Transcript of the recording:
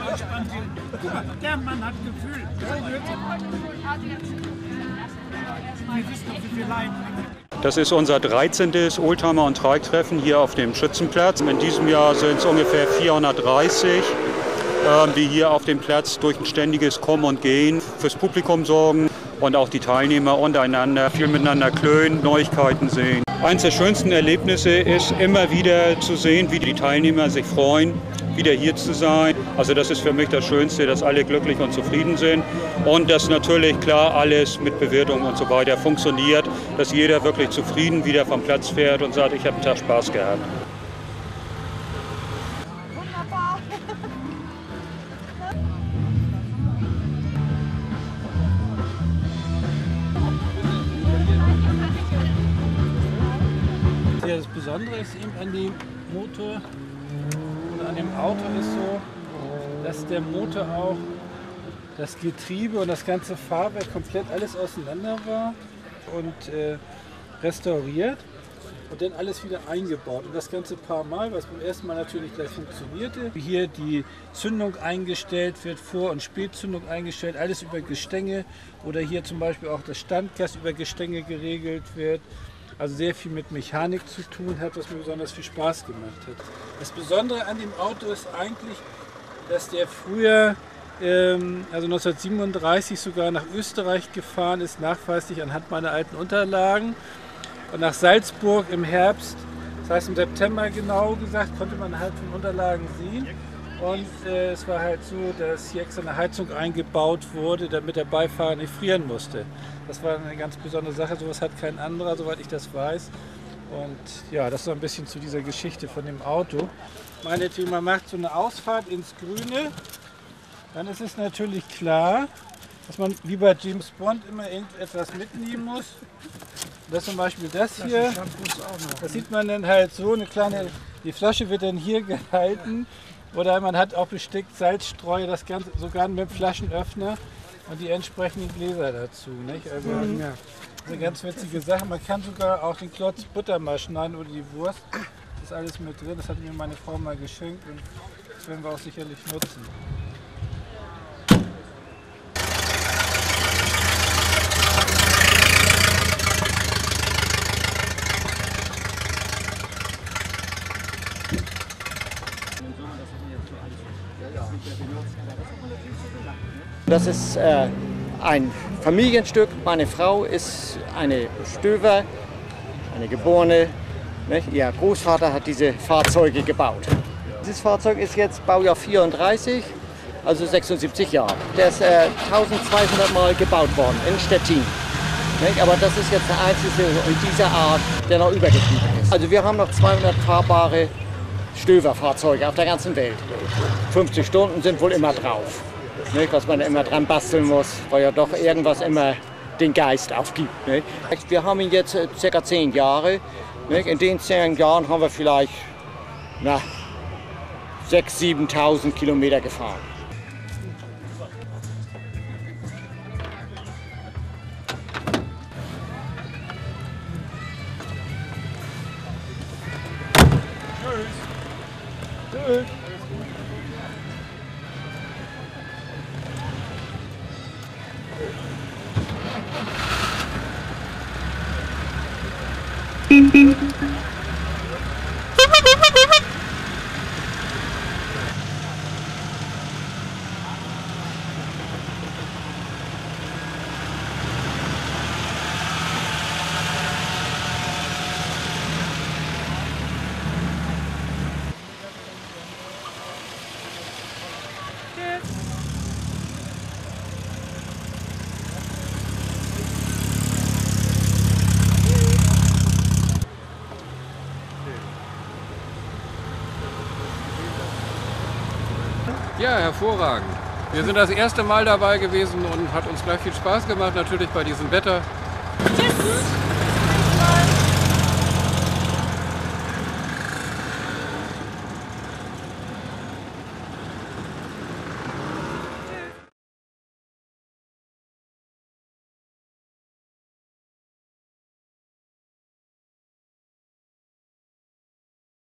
mal, der Mann hat Gefühl. Das ist unser 13. Oldtimer- und Trike-Treffen hier auf dem Schützenplatz. In diesem Jahr sind es ungefähr 430, äh, die hier auf dem Platz durch ein ständiges Kommen und Gehen fürs Publikum sorgen und auch die Teilnehmer untereinander viel miteinander klönen, Neuigkeiten sehen. Eines der schönsten Erlebnisse ist immer wieder zu sehen, wie die Teilnehmer sich freuen, wieder hier zu sein. Also das ist für mich das Schönste, dass alle glücklich und zufrieden sind und dass natürlich klar alles mit Bewertung und so weiter funktioniert, dass jeder wirklich zufrieden wieder vom Platz fährt und sagt, ich habe einen Tag Spaß gehabt. Das Besondere ist eben an dem Motor an dem Auto ist so, dass der Motor auch das Getriebe und das ganze Fahrwerk komplett alles auseinander war und äh, restauriert und dann alles wieder eingebaut. Und das Ganze paar Mal, was beim ersten Mal natürlich gleich funktionierte. Hier die Zündung eingestellt wird, Vor- und Spätzündung eingestellt, alles über Gestänge oder hier zum Beispiel auch das Standgas über Gestänge geregelt wird. Also sehr viel mit Mechanik zu tun hat, was mir besonders viel Spaß gemacht hat. Das Besondere an dem Auto ist eigentlich, dass der früher, ähm, also 1937 sogar nach Österreich gefahren ist, nachweislich anhand meiner alten Unterlagen. Und nach Salzburg im Herbst, das heißt im September genau gesagt, konnte man halt von Unterlagen sehen. Und äh, es war halt so, dass hier extra eine Heizung eingebaut wurde, damit der Beifahrer nicht frieren musste. Das war eine ganz besondere Sache. Sowas hat kein anderer, soweit ich das weiß. Und ja, das ist so ein bisschen zu dieser Geschichte von dem Auto. Meinetwegen, man macht so eine Ausfahrt ins Grüne. Dann ist es natürlich klar, dass man wie bei James Bond immer irgendetwas mitnehmen muss. Das ist zum Beispiel das hier. Das sieht man dann halt so, eine kleine, die Flasche wird dann hier gehalten. Oder man hat auch bestickt Salzstreuer, das Ganze sogar mit Flaschenöffner und die entsprechenden Gläser dazu. Nicht? Also ja, eine ganz witzige Sache. Man kann sogar auch den Klotz Butter mal schneiden oder die Wurst. Das ist alles mit drin. Das hat mir meine Frau mal geschenkt und das werden wir auch sicherlich nutzen. Das ist äh, ein Familienstück. Meine Frau ist eine Stöver, eine geborene. Nicht? Ihr Großvater hat diese Fahrzeuge gebaut. Dieses Fahrzeug ist jetzt Baujahr 34, also 76 Jahre. Der ist äh, 1200 Mal gebaut worden in Stettin. Nicht? Aber das ist jetzt der einzige in dieser Art, der noch übergeblieben ist. Also wir haben noch 200 fahrbare Stöverfahrzeuge auf der ganzen Welt. 50 Stunden sind wohl immer drauf. Nicht, was man immer dran basteln muss, weil ja doch irgendwas immer den Geist aufgibt. Nicht? Wir haben ihn jetzt äh, circa zehn Jahre. Nicht? In den zehn Jahren haben wir vielleicht na, 6.000, 7.000 Kilometer gefahren. Tschüss. Thank you. Ja, hervorragend. Wir sind das erste Mal dabei gewesen und hat uns gleich viel Spaß gemacht, natürlich bei diesem Wetter. Tschüss.